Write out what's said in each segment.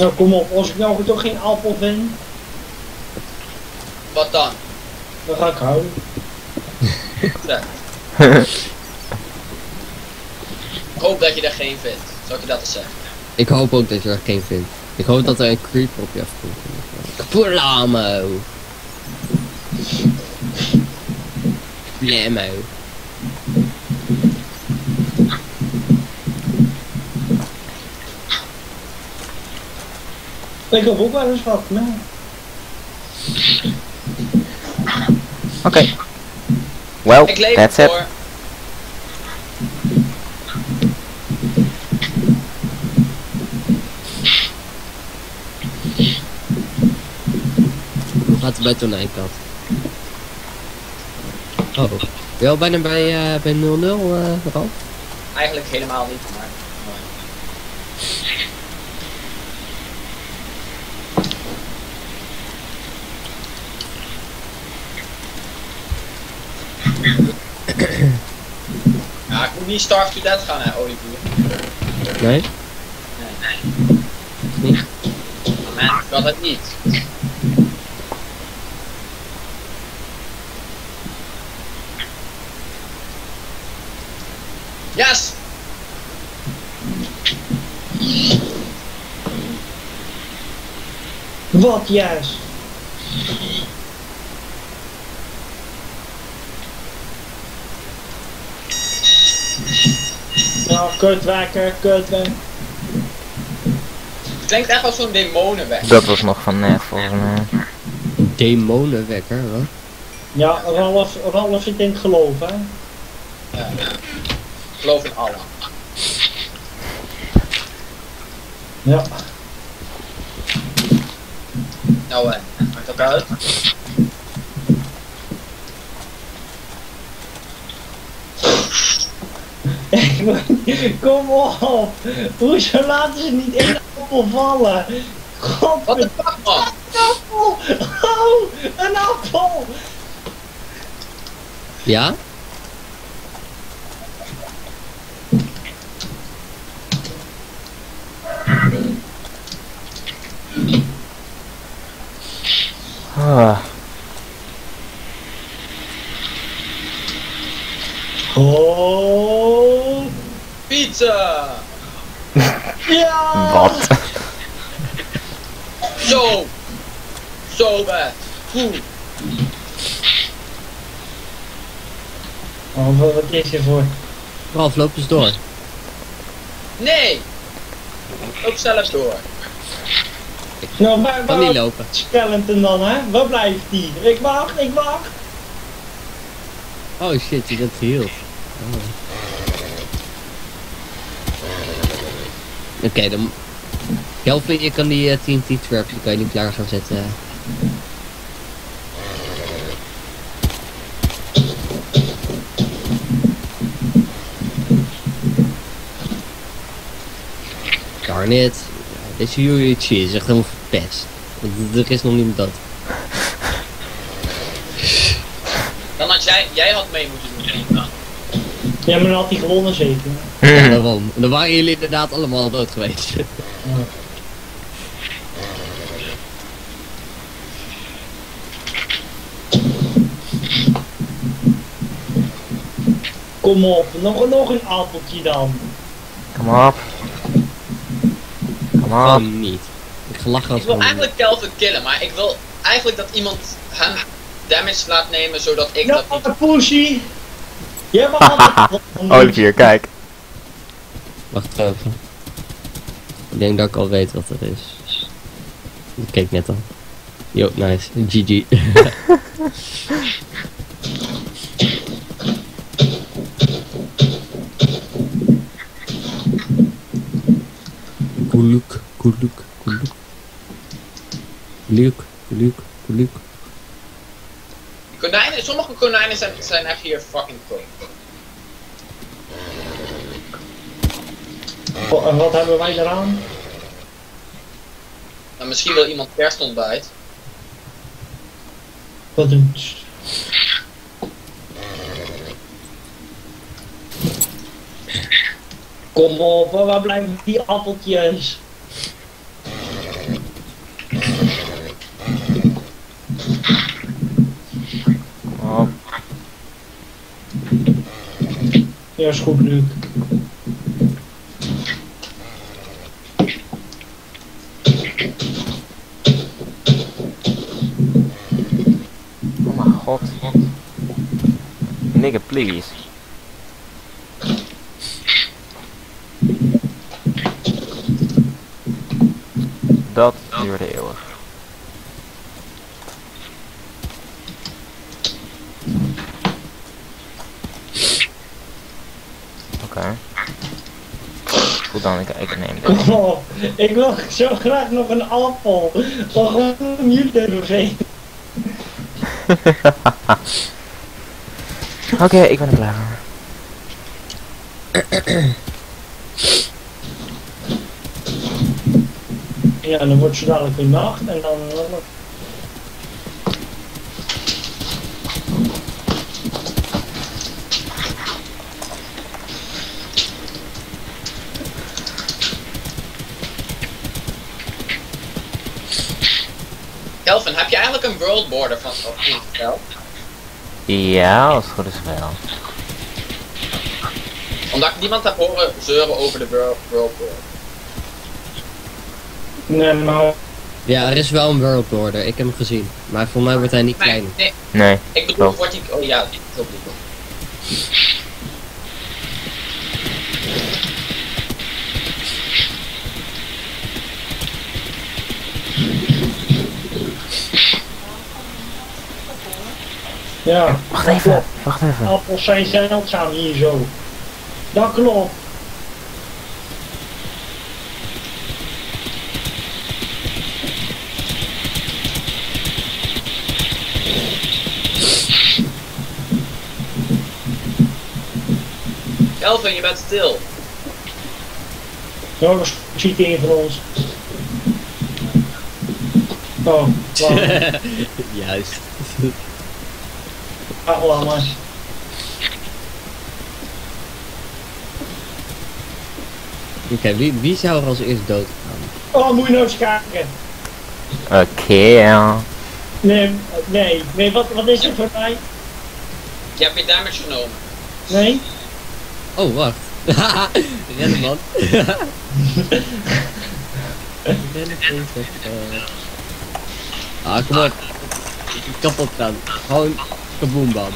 Nou kom op, als ik nou toch geen appel vind, Wat dan? dan ga ik houden. Ja. Ik hoop dat je er geen vindt. Zal ik je dat eens zeggen? Ik hoop ook dat je er geen vindt. Ik hoop dat er een creeper op je afkomt. Kapulamo! Lamo. Ik heb ook wel eens wat, nou. Oké. Well, Ik leef that's it. voor. Hoe gaat het bij tonijnkat? Oh. Al bijna bij, eh bij 0-0, eh Ralf? Eigenlijk helemaal niet, maar. mooi. Ja, ik moet niet Starve to Death gaan, hè, Olivier. Nee? Nee. Niet? Man, ik het niet. Yes! Wat juist. Nou, kutwekker, klinkt echt als zo'n demonenweg. Dat was nog van net volgens mij. Demonenwekker, wat? Ja, Ralf, Ralf zit in het geloof, hè. Ja. Ik geloof in Allah. Ja. Nou en, maakt dat uit? Kom op! Hoezo laten ze niet één appel vallen? God, Wat de fuck man? een appel! Oh, een appel! Ja? Ah, Oh, Pizza! ja! wat? Zo! Zo bad! Goed! Oh, wat wat is er voor? Ralf, loop eens door. Nee! Ook zelf door. Nou, waar, Kan niet lopen. skeleton dan, hè? Waar blijft die? Ik wacht, ik wacht! Oh shit, je bent geheeld. Oh. Oké, dan... Kelvin, je kan die eh, TNT trap, die kan je niet klaar gaan zetten. It. Ja, Deze Yuichi is echt helemaal verpest. Er is nog niemand dood. Dan had jij, jij had mee moeten doen, denk ik dan. Ja, maar dan had hij gewonnen zeker. Ja, daarom. En dan waren jullie inderdaad allemaal dood geweest. Kom op, nog, nog een appeltje dan. Kom op. Kom op. Gewoon niet. Ik gelach Ik als wil gewoon eigenlijk Kelvin killen, maar ik wil eigenlijk dat iemand hem damage laat nemen zodat ik Ja, dat niet... een pushy! Jij mag altijd Olivier, kijk. Wacht even. Ik denk dat ik al weet wat er is. Ik keek net al. Yo, nice. GG. Kuluk, kuluk, kuluk. Kuluk, kuluk, kuluk. Konijnen, sommige konijnen zijn, zijn echt hier fucking cool. Oh, En wat hebben wij eraan? Nou, misschien wil iemand kerstontbijt. Wat doet Kom op, waar blijven die appeltjes? Ja, is goed, Luc. Oh mijn god. Nigga, please. Dat duurde eeuwig. Oké. Goed dan, ik, ik neem. Oh, ik wil zo graag nog een appel. Maar gewoon jullie te doorheen. Oké, ik ben er klaar. Ja, dan wordt zo dadelijk weer nacht en dan... Kelvin, heb je eigenlijk een world border van spel? Ja, als het goed is wel. Omdat ik niemand heb horen zeuren over de world, world border. Nee, maar... Ja, er is wel een world border. Ik heb hem gezien. Maar voor mij wordt hij niet Nee, kleiner. nee, Nee. ik bedoel, wordt die... Oh ja, dat bedoel Ja, Wacht dat even, klopt. wacht even. Appels zijn zeldzaam hier zo. Dat klopt. Kelvin, je bent stil. Zo, dat ziet een van ons. Oh, wacht. Juist. Maar. Oké, wie, wie zou er als eerst dood gaan? Oh, moet je nou kijken. Oké, ja. Nee, nee, nee, wat, wat is er voor mij? Je hebt je damage genomen. Nee? Oh, wacht. Rennen, man. Rennen, even. Ah, kom op. Kapot gaan. Gewoon kaboombam.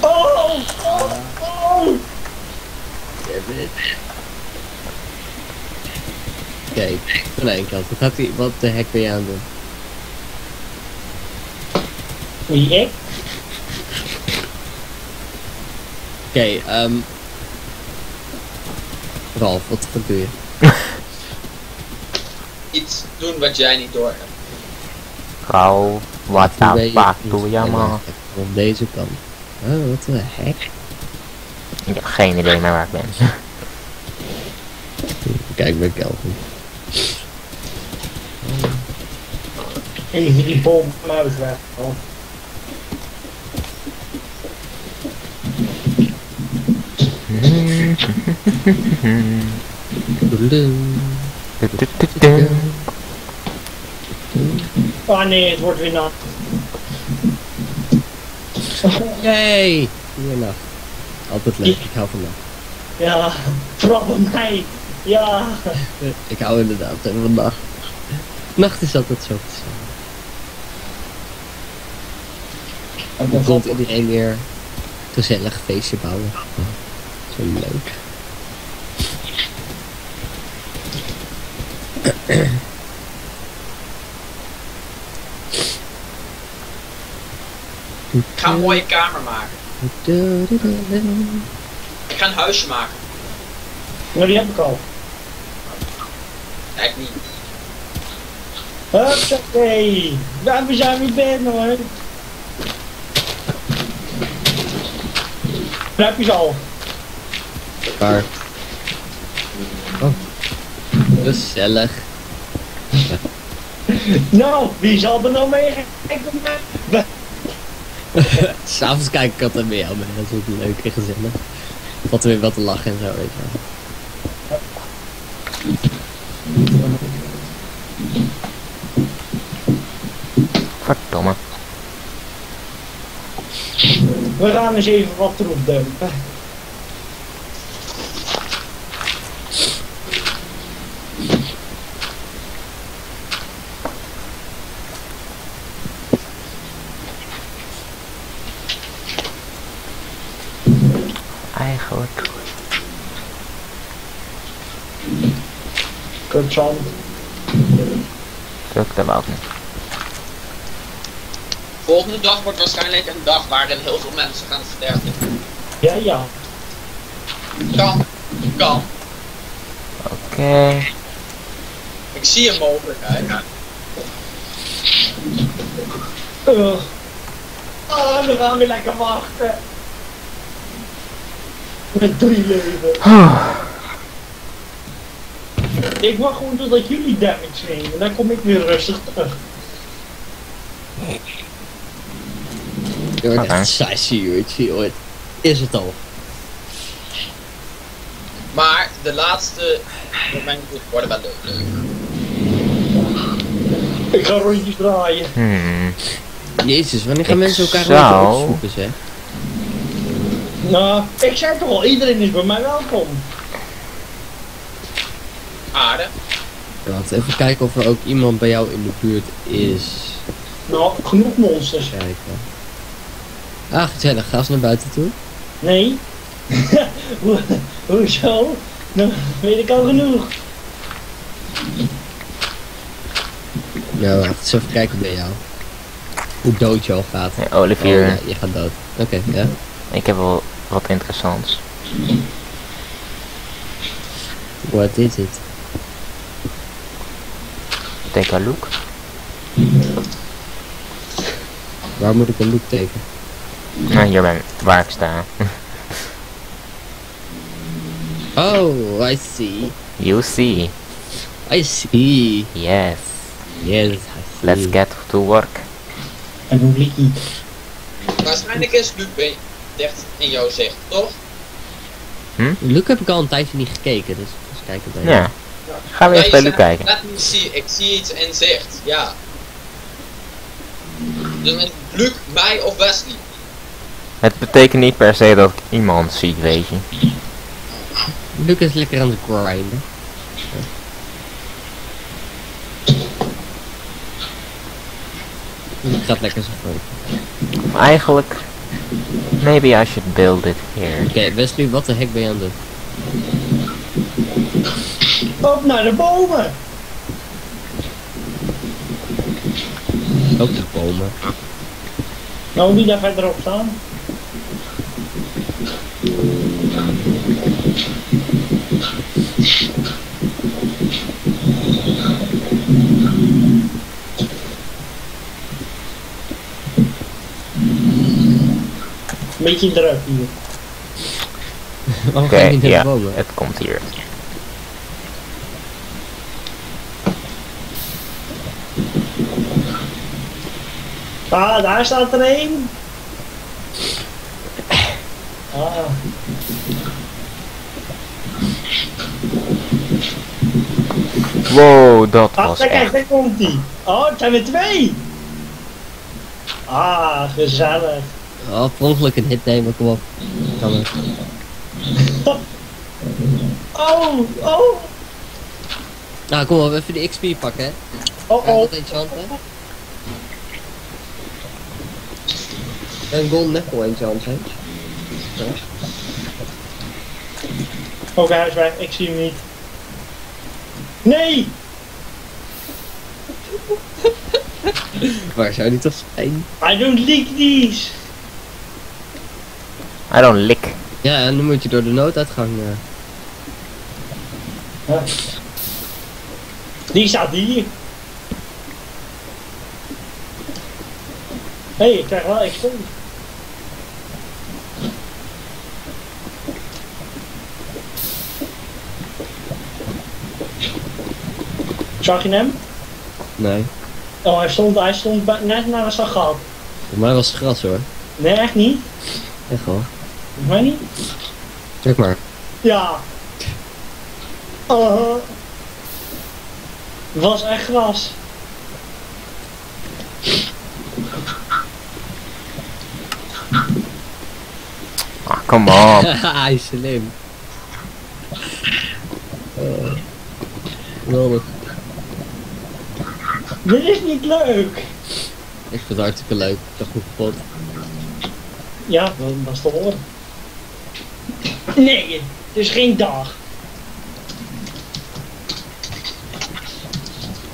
Oh, oh, oh. Kijk, van één kant. Wat, gaat hij, wat de hek ben je aan het doen? Wie, ik? Oké, ehm Ralf, wat, wat doe je? Iets doen wat jij niet door hebt. Gauw, wat je fuck doe je man? Op deze kant. Oh, wat de hek? Ik heb geen idee meer waar ik ben. Kijk bij Kelvin. Die bom muis weg. Oh. Ah nee, het wordt weer nat. Yay! Goeienacht. Altijd leuk, ik hou van nacht. Ja, vooral bij mij. Ja. Ik hou inderdaad van nacht. Nacht is altijd zo gezellig. Dan komt iedereen weer gezellig feestje bouwen. Zo leuk. Ik ga een mooie kamer maken. Ik ga een huisje maken. Nou, die heb ik al. Nee, ik niet. Huppakee. Ja, we zijn weer binnen hoor. Daar heb je ze al. Waar? Oh. Gezellig. Nou, wie zal er nou mee kijken? S'avonds kijk ik altijd met jou mee, dat is ook leuk en gezellig. Wat weer wat te lachen en zo, weet je wel. Verdomme. We gaan eens even wat troep dumpen. Eigenlijk? Kutzand. Fuck, dat wou ik niet. Volgende dag wordt waarschijnlijk een dag waarin heel veel mensen gaan sterven. Ja, ja. Kan. Kan. Oké. Ik zie een mogelijkheid. Ugh. Oh, we gaan weer lekker wachten. Met drie leven. Ik wacht gewoon totdat jullie damage nemen. Dan kom ik weer rustig terug. Oké. echt sassy, weet je. Is het al. Maar de laatste momenten worden wel leuk. Ik ga rondjes draaien. Hmm. Jezus, wanneer gaan Ik mensen elkaar zou- opzoeken, zeg? Nou, ik zei toch al, iedereen is bij mij welkom. Aarde. Ja, Wacht, even kijken of er ook iemand bij jou in de buurt is. Nou, genoeg monsters. Kijken. Ah, gezellig. Ga eens naar buiten toe. Nee. Hoe- Hoezo? Dan weet ik al genoeg. Nou, wacht. Eens even kijken bij jou. Hoe dood je al gaat. Ja, Oh, Olivier, ja, je gaat dood. Oké, ja. ik heb wel wat interessants. What is it? Take a look. Waar moet ik een look tekenen? Nou, hier ben waar ik sta. Oh, I see. You see. I see. Yes. Yes, I see. Let's get to work. En hoe. Waarschijnlijk is Luc be- dicht in jouw zicht, toch? Luc heb ik al een tijdje niet gekeken, dus eens kijken bij Ja. Gaan we Ja, eens bij Luc zegt, kijken. Me ik zie iets in zicht, ja. Dus met Luc, mij of Wesley? Het betekent niet per se dat ik iemand zie, weet je. Luc is lekker aan het grinden. Luc gaat lekker zo eigenlijk... Maybe I should build it here. Oké, Wesley, wat de hek ben je aan het doen? Op naar de bomen. Ook de bomen. Nou, wie daar verderop staan? Beetje druk hier. Waarom Oké, ga je niet naar ja, de bomen? het komt hier. Ah, daar staat er een. Ah, Wow, dat ah was kijk, kijk, echt... daar komt hij. Oh, het zijn er twee. Ah, gezellig. Oh, per ongeluk een hit nemen, kom op. Kan het. Oh, oh, Nou, kom op, even de XP pakken, hè. oh, Ja, oh. dat enchant, hè. Een gold knuckle enchant, hè. Oké, hij is weg. Ik zie hem niet. Nee! Waar zou die toch zijn? I don't leak these! I don't lick. Ja, en dan moet je door de nooduitgang. eh. Die staat hier. Hé, hey, ik krijg wel XP. Zag je hem? Nee. Oh, hij stond, hij stond bij- net naar het gat. Voor mij was het gras hoor. Nee, echt niet. Echt wel. Volgens mij niet. Zeg maar. Ja. Uh, het was echt gras. Ah, come on. Haha, slim. Uh. Dit is niet leuk. Ik vind het hartstikke leuk. Dacht goed kapot. Ja, dat dat is te horen. Nee, het is geen dag.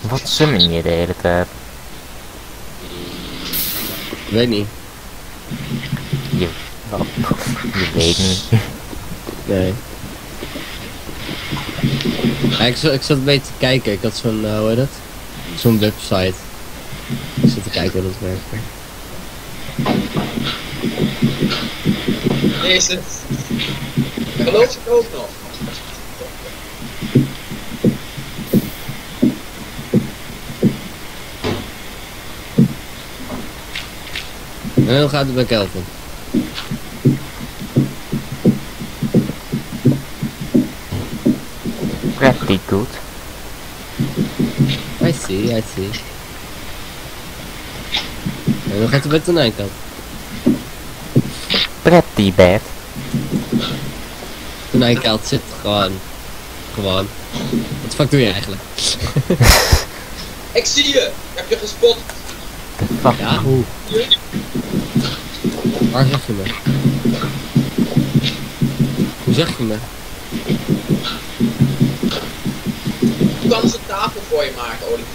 Wat summon je de hele tijd? Ik weet niet. Je, wat, je weet niet. Nee. Ja, ik, zat, ik zat een beetje te kijken. Ik had zo'n, eh, hoe heet dat? Zo'n website. Ik zat te kijken hoe dat werkte. Is het? Geloof ik ook nog. En hoe gaat het bij Kelvin? Pretty good. I see, I see. En hoe gaat het bij tonijnkant? Pretty bad. Tonijnkant zit gewoon. Gewoon. Wat fuck doe je eigenlijk? Ik zie je! Ik heb je gespot. Fuck. Ja, hoe? Waar zeg je me? Hoe zeg je me? Ik kan eens een tafel voor je maken, Olivier.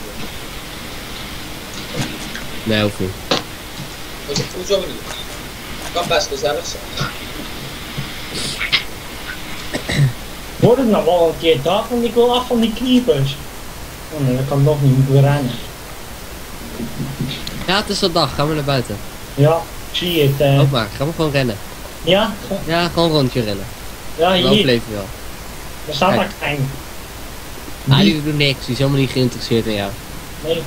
Nee, hoeft niet. Dus ik voel zo niet. Kan best gezellig zijn. Wordt het nog wel een keer dag, want ik wil af van die creepers. Oh nee, dat kan nog niet, moet ik weer rennen. Ja, het is al dag. Gaan we naar buiten. Ja, zie het. eh. Ook maar. Gaan we gewoon rennen. Ja, Ja, gewoon rondje rennen. ja hier. overleven we wel. Daar staat maar klein. Ah, die doet niks. Die is helemaal niet geïnteresseerd in jou. Nee.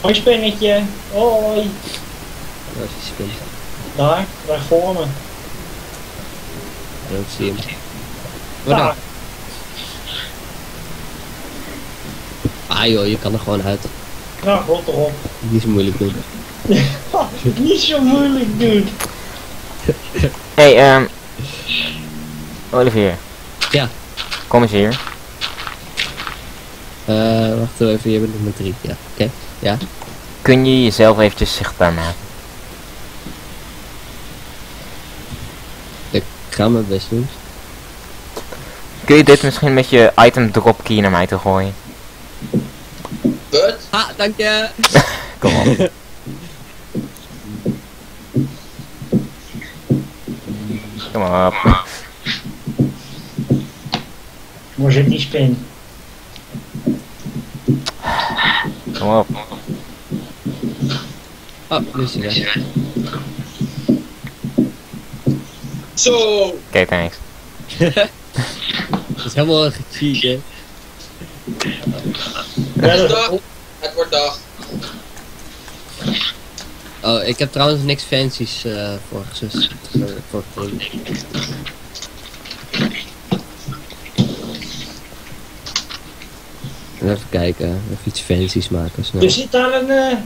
Hoi spinnetje. Hoi. Dat is die spin. Daar, daar voor me. Ook zie je hem. Wat dan? Ah joh, je kan er gewoon uit. Nou, rot erop. Niet zo moeilijk doen. Niet zo moeilijk, dude. Hey, ehm. Olivier. Ja. Kom eens hier. Eh, wacht even. Je bent nummer drie. Ja, oké. Ja. Kun je jezelf eventjes zichtbaar maken? Ik ga mijn best doen. Kun je dit misschien met je item drop key naar mij toe gooien? But, Ha, dank je. Kom op. Kom op. Waar zit die spin? Kom op. Oh, nu is hij weg. Zo! Oké, thanks. Dat is helemaal gecheat, hè. Het dag. Het wordt dag. Oh, ik heb trouwens niks fancies eh voor zus. Voor, voor voor- Even kijken, even iets fancies maken snel. Er zit daar een... eh,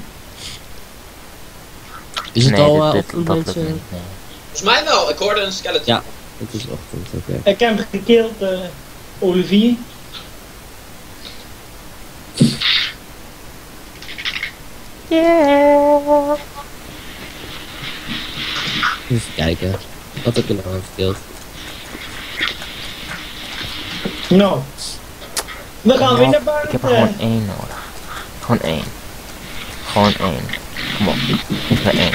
Is het nee, al dit, uh, dit, ochtend dat lukt mensen? niet. Nee. Volgens mij wel. Ik hoorde een skeleton. Ja. Het is ochtend, oké. ik heb hem gekild, eh, Olivier. Even kijken. Wat heb je nou aan verdeeld? Nou. We gaan weer naar Ik heb er buiten. gewoon één nodig. Gewoon één. Gewoon één. Kom op. Geef me één.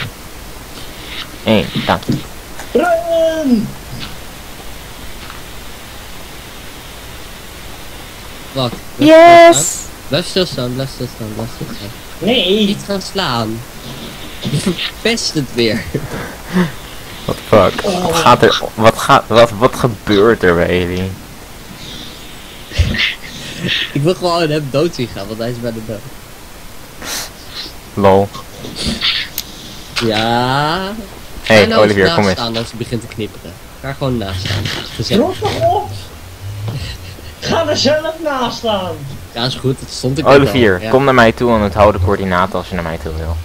Eén, dank je. Run! Wacht. stilstaan. Yes! Blijf stilstaan, blijf stilstaan, blijf stilstaan. Nee. Niet gaan slaan. Je verpest het weer. What the fuck? Wat gaat er... Wat gaat... Wat, wat gebeurt er bij jullie? Ik wil gewoon hem dood zien gaan, want hij is bij de dood. Lol. Ja. Hey, Ga nou Olivier, naast kom eens. staan hij begint te knipperen. Ga gewoon naast staan. Gezellig. Op. Ga er zelf naast staan. Ja, is goed. Het stond ik. Olivier, Ja. kom naar mij toe en onthoud de coördinaten als je naar mij toe wil.